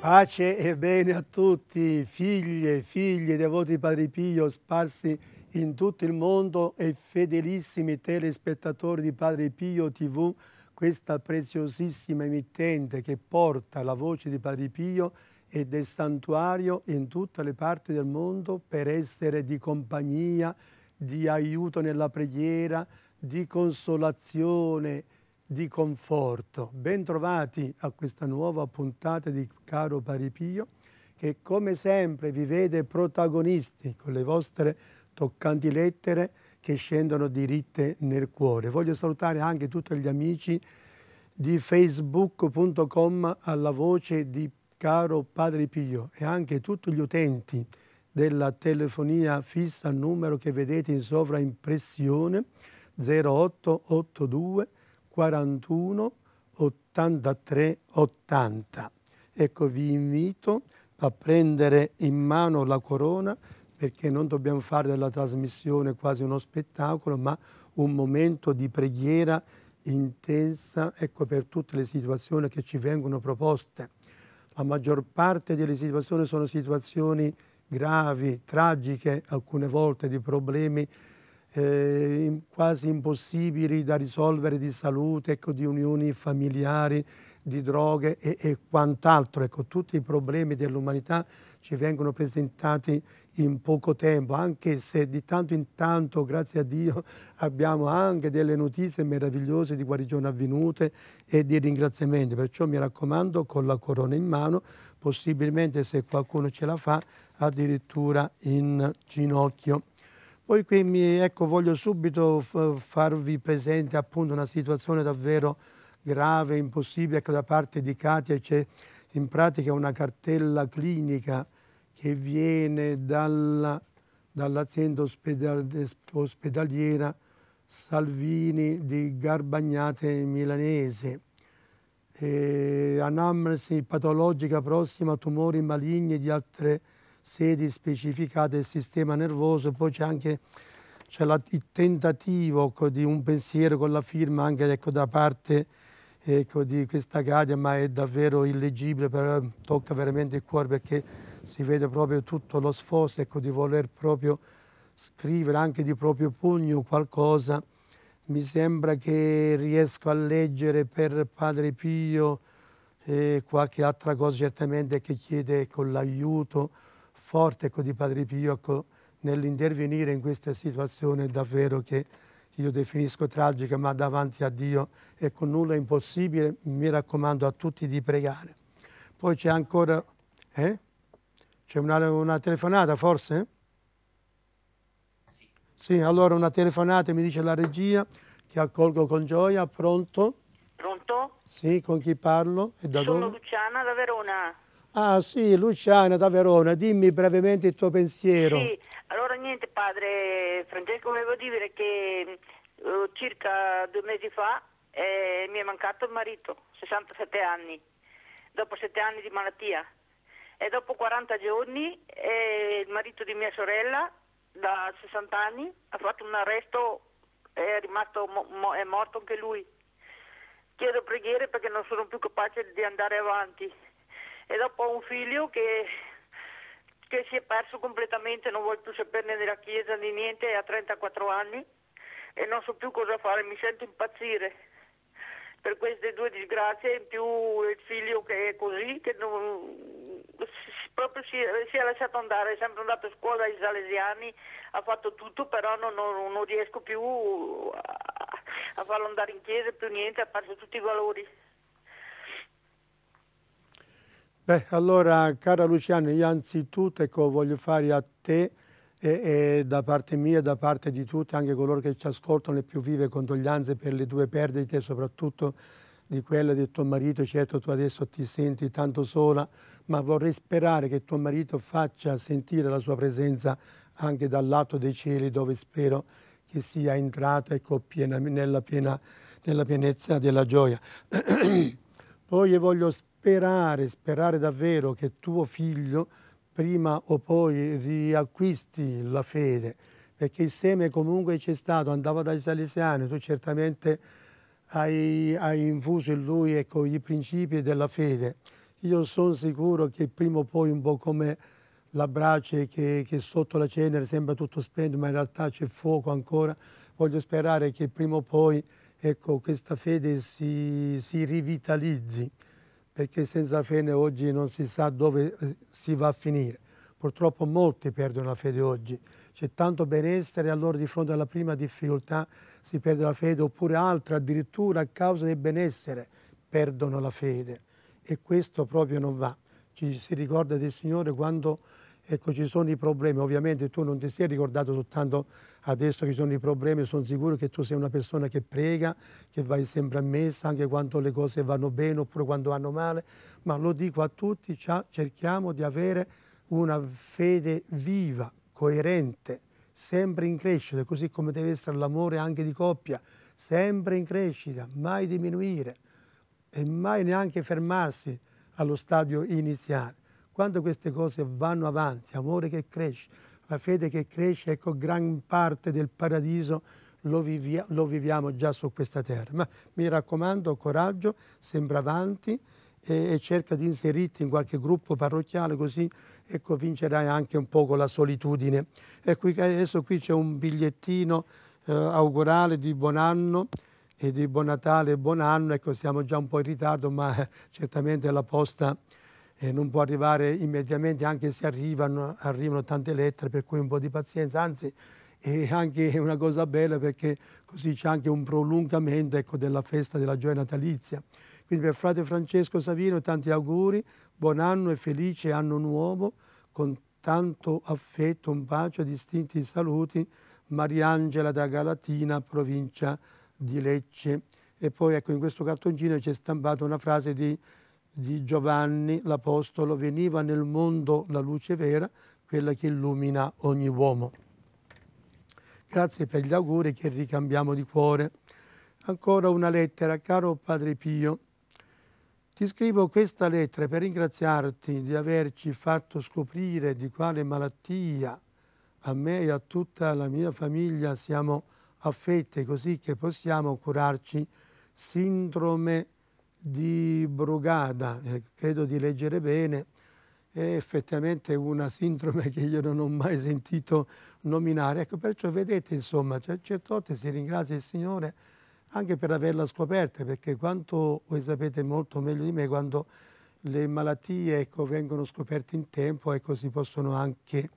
Pace e bene a tutti, figlie figli devoti Padre Pio sparsi in tutto il mondo e fedelissimi telespettatori di Padre Pio TV, questa preziosissima emittente che porta la voce di Padre Pio e del santuario in tutte le parti del mondo per essere di compagnia, di aiuto nella preghiera, di consolazione, di conforto. Bentrovati a questa nuova puntata di Caro Paripio che come sempre vi vede protagonisti con le vostre toccanti lettere che scendono diritte nel cuore. Voglio salutare anche tutti gli amici di facebook.com alla voce di Caro Padre Pio e anche tutti gli utenti della telefonia fissa numero che vedete in sovraimpressione 0882 41 83 80. Ecco, vi invito a prendere in mano la corona perché non dobbiamo fare della trasmissione quasi uno spettacolo, ma un momento di preghiera intensa ecco, per tutte le situazioni che ci vengono proposte. La maggior parte delle situazioni sono situazioni gravi, tragiche, alcune volte di problemi eh, quasi impossibili da risolvere di salute, ecco, di unioni familiari, di droghe e, e quant'altro. Ecco, tutti i problemi dell'umanità ci vengono presentati in poco tempo, anche se di tanto in tanto, grazie a Dio, abbiamo anche delle notizie meravigliose di guarigione avvenute e di ringraziamenti. Perciò mi raccomando, con la corona in mano, possibilmente se qualcuno ce la fa, addirittura in ginocchio. Poi qui mi, ecco, voglio subito farvi presente appunto una situazione davvero grave, impossibile, ecco, da parte di Katia c'è in pratica una cartella clinica che viene dalla, dall'azienda ospedaliera Salvini di Garbagnate Milanese. Eh, anamnesi patologica prossima, tumori maligni di altre sedi specificate del sistema nervoso, poi c'è anche la, il tentativo di un pensiero con la firma anche ecco, da parte ecco, di questa Cadia, ma è davvero illegibile, però tocca veramente il cuore perché si vede proprio tutto lo sforzo ecco, di voler proprio scrivere anche di proprio pugno qualcosa. Mi sembra che riesco a leggere per Padre Pio e qualche altra cosa certamente che chiede con ecco, l'aiuto forte ecco, di Padre Pio ecco, nell'intervenire in questa situazione davvero che io definisco tragica, ma davanti a Dio e con nulla è impossibile, mi raccomando a tutti di pregare. Poi c'è ancora... Eh? C'è una, una, telefonata forse? Sì. Sì, allora una telefonata mi dice la regia che accolgo con gioia, pronto? Pronto? Sì, con chi parlo? E da Sono dove? Luciana da Verona. Ah sì, Luciana da Verona, dimmi brevemente il tuo pensiero. Sì, allora niente padre Francesco volevo dire che uh, circa due mesi fa eh, mi è mancato il marito, 67 anni, dopo 7 anni di malattia e dopo 40 giorni eh, il marito di mia sorella da 60 anni ha fatto un arresto, è mo- mo- è morto anche lui. Chiedo preghiere perché non sono più capace di andare avanti e dopo ho un figlio che, che si è perso completamente, non vuole più saperne della chiesa di niente, ha 34 anni e non so più cosa fare, mi sento impazzire per queste due disgrazie, in più il figlio che è così, che non, proprio si, si, è lasciato andare, è sempre andato a scuola ai salesiani, ha fatto tutto, però non, non, non riesco più a, a farlo andare in chiesa, più niente, ha perso tutti i valori. Beh, allora, cara Luciano, io anzitutto ecco, voglio fare a te e, e, da parte mia e da parte di tutti, anche coloro che ci ascoltano, le più vive condoglianze per le due perdite, soprattutto di quella di tuo marito. Certo, tu adesso ti senti tanto sola, ma vorrei sperare che tuo marito faccia sentire la sua presenza anche dal lato dei cieli, dove spero che sia entrato ecco, piena, nella, piena, nella pienezza della gioia. Poi voglio sperare, sperare davvero che tuo figlio prima o poi riacquisti la fede, perché il seme comunque c'è stato, andava dai salesiani, tu certamente hai, hai infuso in lui ecco, i principi della fede. io sono sicuro che prima o poi un po' come la brace che, che sotto la cenere sembra tutto spento, ma in realtà c'è fuoco ancora. Voglio sperare che prima o poi ecco, questa fede si, si rivitalizzi, perché senza fede oggi non si sa dove eh, si va a finire. Purtroppo molti perdono la fede oggi. C'è tanto benessere e allora di fronte alla prima difficoltà si perde la fede, oppure altre addirittura a causa del benessere perdono la fede e questo proprio non va. Ci si ricorda del Signore quando ecco, ci sono i problemi. Ovviamente tu non ti sei ricordato soltanto adesso che ci sono i problemi, sono sicuro che tu sei una persona che prega, che vai sempre a messa anche quando le cose vanno bene oppure quando vanno male, ma lo dico a tutti, cerchiamo di avere una fede viva, coerente, sempre in crescita, così come deve essere l'amore anche di coppia, sempre in crescita, mai diminuire e mai neanche fermarsi allo stadio iniziale. Quando queste cose vanno avanti, amore che cresce, la fede che cresce, ecco gran parte del paradiso lo, vivia, lo viviamo già su questa terra. Ma mi raccomando, coraggio, sembra avanti e, e cerca di inserirti in qualche gruppo parrocchiale così ecco, vincerai anche un po' la solitudine. Ecco, adesso qui c'è un bigliettino eh, augurale di buon anno e di buon Natale e buon anno, ecco siamo già un po' in ritardo, ma eh, certamente la posta eh, non può arrivare immediatamente, anche se arrivano, arrivano tante lettere, per cui un po' di pazienza, anzi è anche una cosa bella perché così c'è anche un prolungamento ecco, della festa della gioia natalizia. Quindi per frate Francesco Savino tanti auguri, buon anno e felice anno nuovo, con tanto affetto, un bacio, distinti saluti, Mariangela da Galatina, provincia di Lecce e poi ecco in questo cartoncino c'è stampata una frase di, di Giovanni l'Apostolo, veniva nel mondo la luce vera, quella che illumina ogni uomo. Grazie per gli auguri che ricambiamo di cuore. Ancora una lettera, caro Padre Pio. Ti scrivo questa lettera per ringraziarti di averci fatto scoprire di quale malattia a me e a tutta la mia famiglia siamo affette così che possiamo curarci sindrome di Brugada, eh, credo di leggere bene, è effettivamente una sindrome che io non ho mai sentito nominare. Ecco, perciò vedete, insomma, cioè, certe volte si ringrazia il Signore anche per averla scoperta, perché quanto voi sapete molto meglio di me, quando le malattie ecco, vengono scoperte in tempo, ecco, si possono anche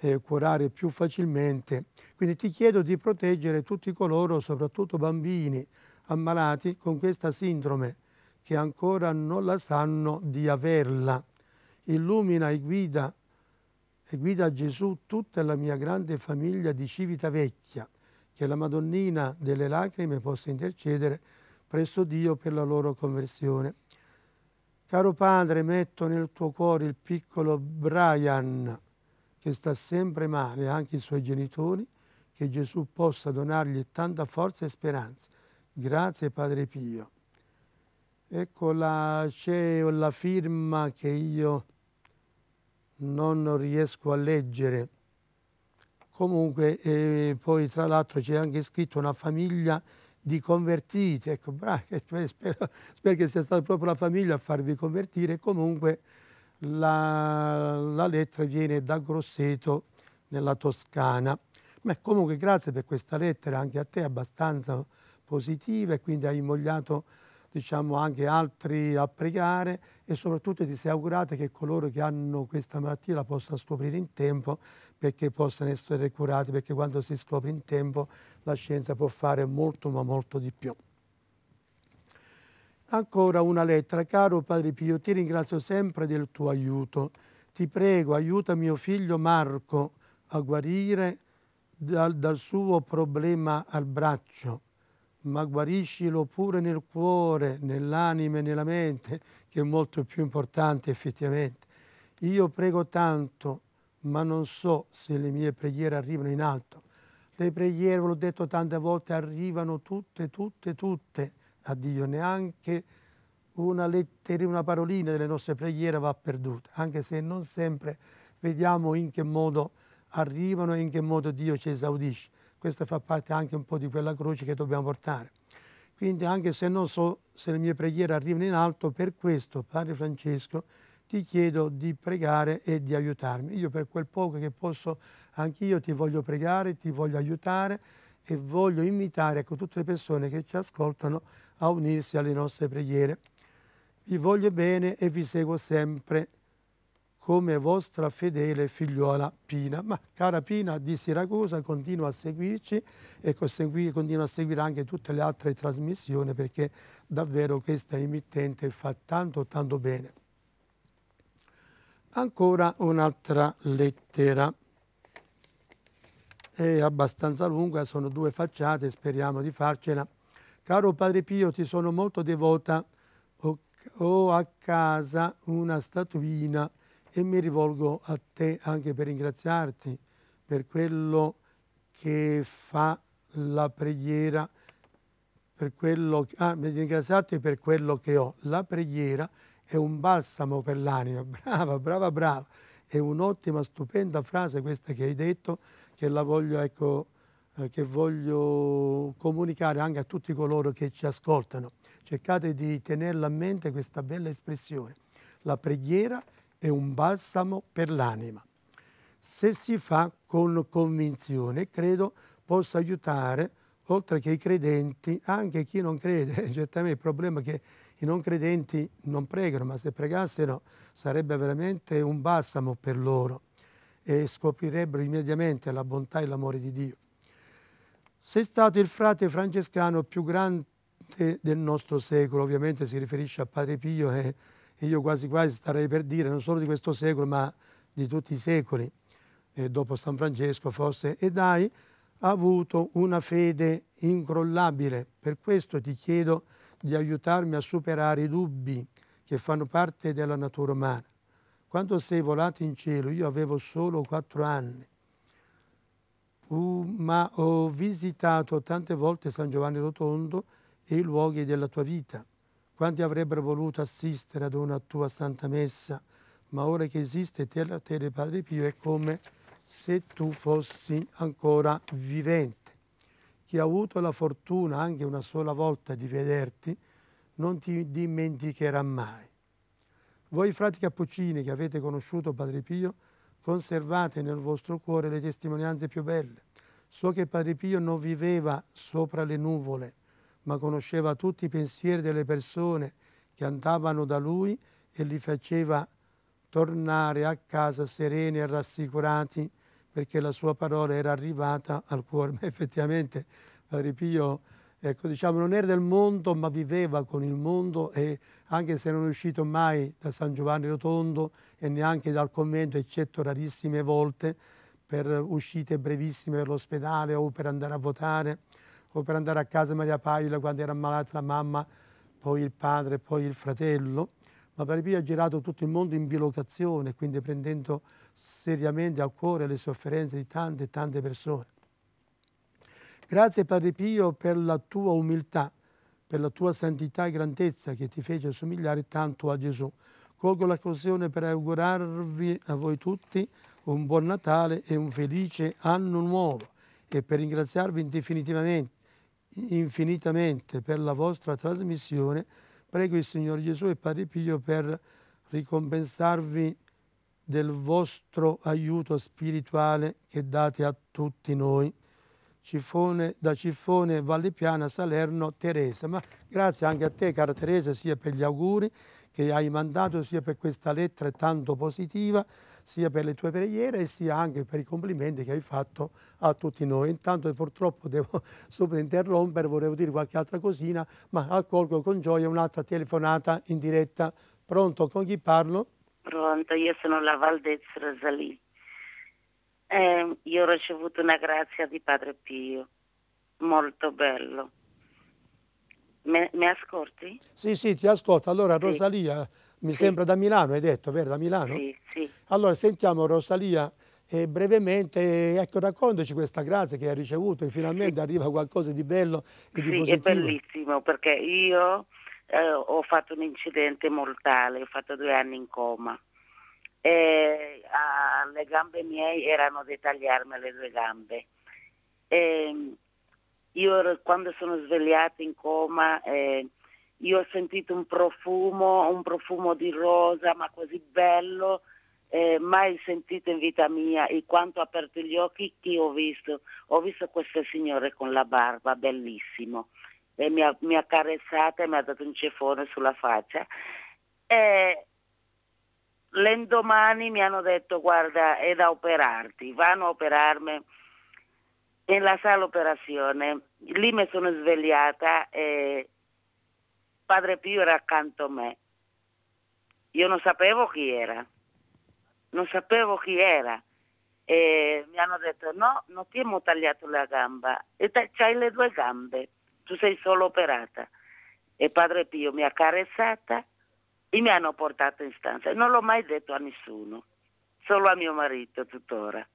eh, curare più facilmente. Quindi ti chiedo di proteggere tutti coloro, soprattutto bambini ammalati con questa sindrome, che ancora non la sanno di averla. Illumina e guida, e guida Gesù tutta la mia grande famiglia di Civitavecchia, che la Madonnina delle Lacrime possa intercedere presso Dio per la loro conversione. Caro Padre, metto nel tuo cuore il piccolo Brian, che sta sempre male, anche i suoi genitori, che Gesù possa donargli tanta forza e speranza. Grazie Padre Pio. Ecco c'è la firma che io non riesco a leggere. Comunque, eh, poi tra l'altro c'è anche scritto una famiglia di convertiti. Ecco, bravo, spero, spero, che sia stata proprio la famiglia a farvi convertire. Comunque, la, la lettera viene da Grosseto nella Toscana. Ma comunque grazie per questa lettera anche a te abbastanza positiva e quindi hai invogliato diciamo, anche altri a pregare e soprattutto ti sei augurata che coloro che hanno questa malattia la possano scoprire in tempo perché possano essere curati, perché quando si scopre in tempo la scienza può fare molto ma molto di più. Ancora una lettera. Caro Padre Pio, ti ringrazio sempre del tuo aiuto. Ti prego, aiuta mio figlio Marco a guarire dal, dal suo problema al braccio, ma guariscilo pure nel cuore, nell'anima e nella mente, che è molto più importante effettivamente. Io prego tanto, ma non so se le mie preghiere arrivano in alto. Le preghiere, ve l'ho detto tante volte, arrivano tutte, tutte, tutte a Dio, neanche una lettera, una parolina delle nostre preghiere va perduta, anche se non sempre vediamo in che modo arrivano e in che modo Dio ci esaudisce. Questo fa parte anche un po' di quella croce che dobbiamo portare. Quindi anche se non so se le mie preghiere arrivano in alto, per questo, Padre Francesco, ti chiedo di pregare e di aiutarmi. Io per quel poco che posso, anch'io ti voglio pregare, ti voglio aiutare e voglio invitare ecco, tutte le persone che ci ascoltano a unirsi alle nostre preghiere. Vi voglio bene e vi seguo sempre come vostra fedele figliuola Pina. Ma cara Pina di Siracusa, continua a seguirci e continua a seguire anche tutte le altre trasmissioni perché davvero questa emittente fa tanto tanto bene. Ancora un'altra lettera. È abbastanza lunga, sono due facciate, speriamo di farcela. Caro Padre Pio, ti sono molto devota. Ho a casa una statuina e mi rivolgo a te anche per ringraziarti per quello che fa la preghiera, per quello, ah, ringraziarti per quello che ho. La preghiera è un balsamo per l'anima. Brava, brava, brava. È un'ottima, stupenda frase questa che hai detto, che la voglio, ecco, eh, che voglio comunicare anche a tutti coloro che ci ascoltano. Cercate di tenerla a mente questa bella espressione. La preghiera è un balsamo per l'anima. Se si fa con convinzione, credo possa aiutare, oltre che i credenti, anche chi non crede. Certamente il problema è che i non credenti non pregano, ma se pregassero sarebbe veramente un balsamo per loro e scoprirebbero immediatamente la bontà e l'amore di Dio. Sei stato il frate francescano più grande del nostro secolo, ovviamente si riferisce a Padre Pio e io quasi quasi starei per dire non solo di questo secolo ma di tutti i secoli, e dopo San Francesco forse, ed hai avuto una fede incrollabile. Per questo ti chiedo di aiutarmi a superare i dubbi che fanno parte della natura umana. Quando sei volato in cielo io avevo solo quattro anni, uh, ma ho visitato tante volte San Giovanni Rotondo e i luoghi della tua vita. Quanti avrebbero voluto assistere ad una tua santa messa, ma ora che esiste te, la te Padre Pio è come se tu fossi ancora vivente chi ha avuto la fortuna anche una sola volta di vederti non ti dimenticherà mai. Voi frati cappuccini che avete conosciuto Padre Pio, conservate nel vostro cuore le testimonianze più belle. So che Padre Pio non viveva sopra le nuvole, ma conosceva tutti i pensieri delle persone che andavano da lui e li faceva tornare a casa sereni e rassicurati perché la sua parola era arrivata al cuore. Ma effettivamente Padre Pio ecco, diciamo, non era del mondo, ma viveva con il mondo e anche se non è uscito mai da San Giovanni Rotondo e neanche dal convento, eccetto rarissime volte, per uscite brevissime per l'ospedale o per andare a votare o per andare a casa Maria Paila quando era ammalata la mamma, poi il padre, poi il fratello. Ma Padre Pio ha girato tutto il mondo in bilocazione, quindi prendendo seriamente al cuore le sofferenze di tante e tante persone. Grazie Padre Pio per la tua umiltà, per la tua santità e grandezza che ti fece somigliare tanto a Gesù. Colgo l'occasione per augurarvi a voi tutti un buon Natale e un felice anno nuovo e per ringraziarvi indefinitivamente, infinitamente per la vostra trasmissione. Prego il Signore Gesù e Padre Pio per ricompensarvi del vostro aiuto spirituale che date a tutti noi. Cifone, da Cifone, Valle Piana, Salerno, Teresa. Ma grazie anche a te, cara Teresa, sia per gli auguri che hai mandato, sia per questa lettera tanto positiva, sia per le tue preghiere sia anche per i complimenti che hai fatto a tutti noi. Intanto purtroppo devo subito interrompere, volevo dire qualche altra cosina, ma accolgo con gioia un'altra telefonata in diretta. Pronto, con chi parlo? Pronto, io sono la Valdez Rosalì. Eh, io ho ricevuto una grazia di Padre Pio, molto bello. Me, mi ascolti? Sì, sì, ti ascolto. Allora, sì. Rosalia, mi sì. sembra da Milano, hai detto, vero? Da Milano? Sì, sì. Allora, sentiamo Rosalia eh, brevemente, ecco, raccontaci questa grazia che hai ricevuto e finalmente sì. arriva qualcosa di bello e di positivo. Sì, è bellissimo perché io eh, ho fatto un incidente mortale, ho fatto due anni in coma. E, ah, le gambe mie erano da tagliarmi le due gambe. E, io quando sono svegliata in coma eh, io ho sentito un profumo, un profumo di rosa ma così bello, eh, mai sentito in vita mia e quando ho aperto gli occhi chi ho visto? Ho visto questo signore con la barba, bellissimo, e mi ha, mi ha carezzata e mi ha dato un ceffone sulla faccia. E l'indomani mi hanno detto guarda è da operarti, vanno a operarmi nella sala operazione, lì mi sono svegliata e Padre Pio era accanto a me. Io non sapevo chi era, non sapevo chi era. E mi hanno detto no, non ti abbiamo tagliato la gamba, e c'hai le due gambe, tu sei solo operata. E Padre Pio mi ha carezzata e mi hanno portato in stanza. Non l'ho mai detto a nessuno, solo a mio marito tuttora.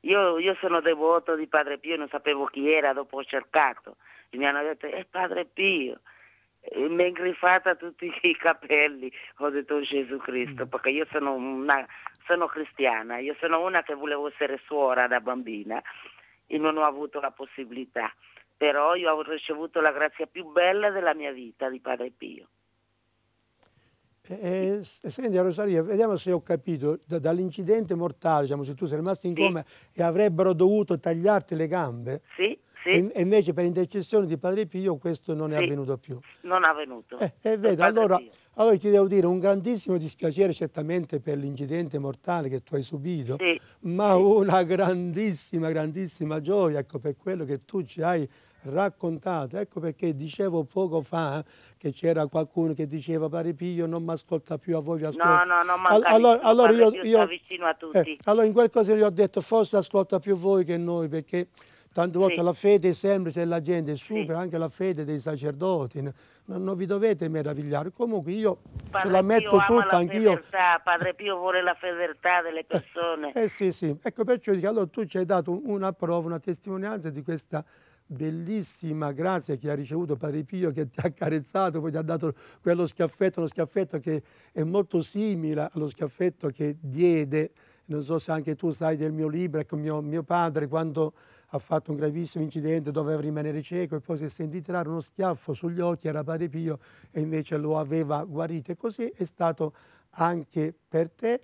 Io, io, sono devoto di Padre Pio, non sapevo chi era, dopo ho cercato. E mi hanno detto, è Padre Pio. E mi è ingrifata tutti i capelli, ho detto Gesù Cristo, mm. perché io sono, una, sono cristiana, io sono una che volevo essere suora da bambina e non ho avuto la possibilità. Però io ho ricevuto la grazia più bella della mia vita di Padre Pio. Eh, senti Rosaria, vediamo se ho capito, da, dall'incidente mortale, diciamo, se tu sei rimasto in sì. coma e avrebbero dovuto tagliarti le gambe, sì, sì. E, e, invece per intercessione di Padre Pio questo non è avvenuto più. Non è avvenuto. Eh, eh, vedo, allora, allora, ti devo dire un grandissimo dispiacere certamente per l'incidente mortale che tu hai subito, ma una grandissima, grandissima gioia ecco, per quello che tu ci hai raccontato. Ecco perché dicevo poco fa che c'era qualcuno che diceva Padre Piglio non mi ascolta più, a voi vi ascolta. No, no, non mi allora, allora io, io vicino a tutti. Eh, allora in quel caso io ho detto forse ascolta più voi che noi perché tante volte sì. la fede semplice della gente supera sì. anche la fede dei sacerdoti. Non, non vi dovete meravigliare. Comunque io Padre ce la metto tutta anch'io. Padre Pio vuole la fedeltà delle persone. Eh, eh sì, sì. Ecco perciò dico, allora tu ci hai dato una prova, una testimonianza di questa bellissima grazia che ha ricevuto Padre Pio che ti ha carezzato, poi ti ha dato quello schiaffetto, uno schiaffetto che è molto simile allo schiaffetto che diede, non so se anche tu sai del mio libro, ecco mio, mio padre quando ha fatto un gravissimo incidente, doveva rimanere cieco e poi si è sentito tirare uno schiaffo sugli occhi, era Padre Pio e invece lo aveva guarito. E così è stato anche per te,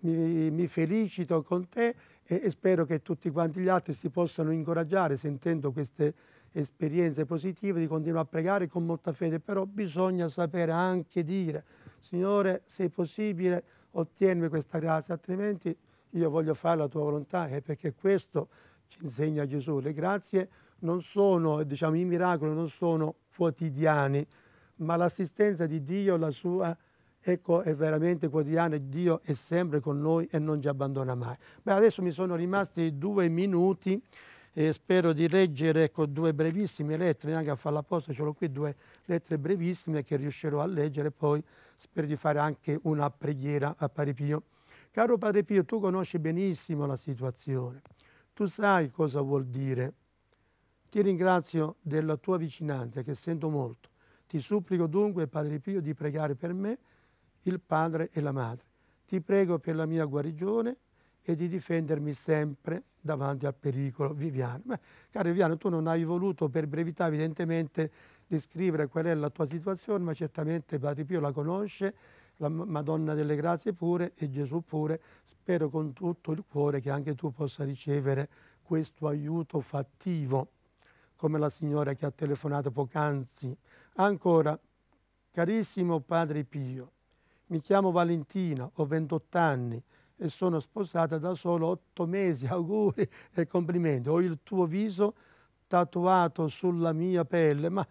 mi, mi felicito con te e, e spero che tutti quanti gli altri si possano incoraggiare sentendo queste esperienze positive di continuare a pregare con molta fede, però bisogna sapere anche dire, Signore, se possibile, ottienimi questa grazia, altrimenti io voglio fare la tua volontà, e perché questo ci insegna Gesù. Le grazie non sono, diciamo, i miracoli non sono quotidiani, ma l'assistenza di Dio, la sua ecco, è veramente quotidiano, Dio è sempre con noi e non ci abbandona mai. Beh, adesso mi sono rimasti due minuti e spero di leggere ecco, due brevissime lettere, neanche a farla apposta, ce l'ho qui due lettere brevissime che riuscirò a leggere, poi spero di fare anche una preghiera a Padre Pio. Caro Padre Pio, tu conosci benissimo la situazione, tu sai cosa vuol dire. Ti ringrazio della tua vicinanza che sento molto. Ti supplico dunque, Padre Pio, di pregare per me il padre e la madre. Ti prego per la mia guarigione e di difendermi sempre davanti al pericolo. Viviano. Beh, caro Viviano, tu non hai voluto per brevità evidentemente descrivere qual è la tua situazione, ma certamente Padre Pio la conosce, la Madonna delle Grazie pure e Gesù pure. Spero con tutto il cuore che anche tu possa ricevere questo aiuto fattivo, come la signora che ha telefonato poc'anzi. Ancora, carissimo Padre Pio, mi chiamo Valentina, ho 28 anni e sono sposata da solo 8 mesi. Auguri e complimenti. Ho il tuo viso tatuato sulla mia pelle, ma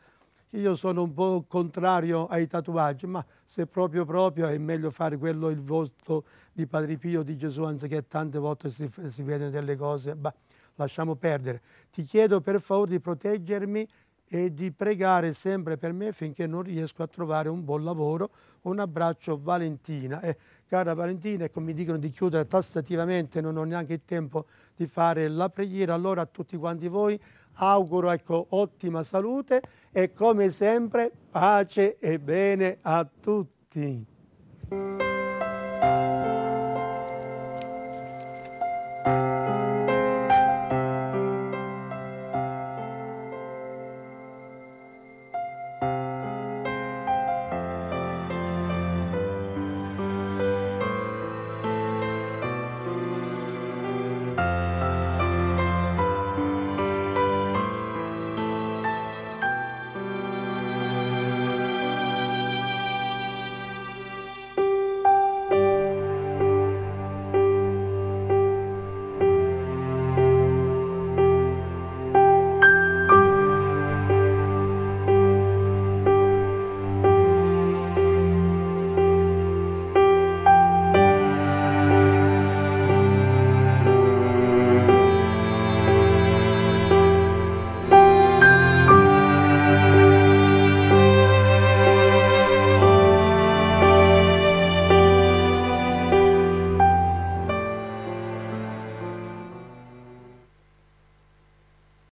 io sono un po' contrario ai tatuaggi, ma se proprio proprio è meglio fare quello il volto di Padre Pio di Gesù, anziché tante volte si, si vedono delle cose, bah, lasciamo perdere. Ti chiedo per favore di proteggermi e di pregare sempre per me finché non riesco a trovare un buon lavoro. Un abbraccio Valentina. E, cara Valentina, ecco, mi dicono di chiudere tassativamente, non ho neanche il tempo di fare la preghiera. Allora a tutti quanti voi auguro ecco, ottima salute e come sempre pace e bene a tutti.